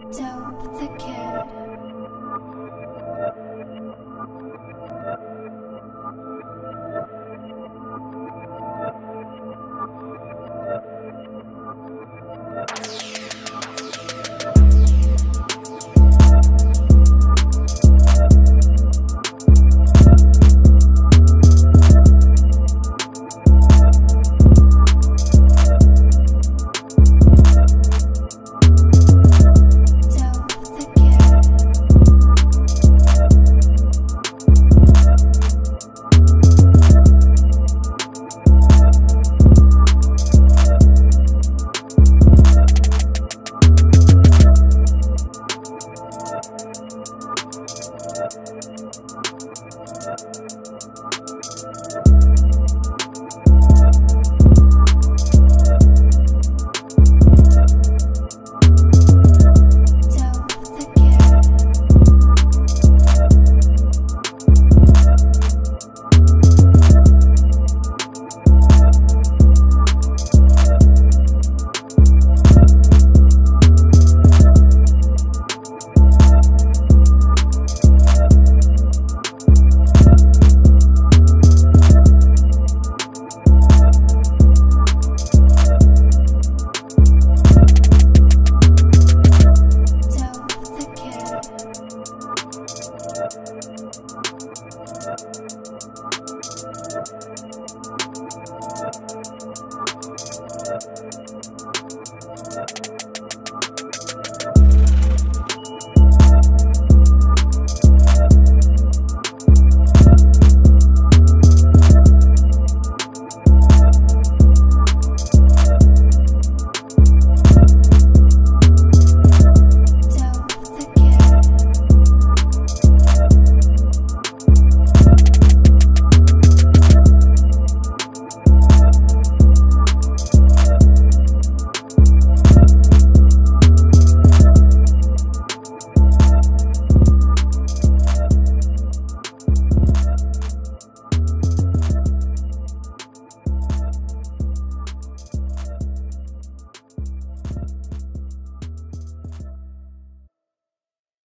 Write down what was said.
Dope the Kid.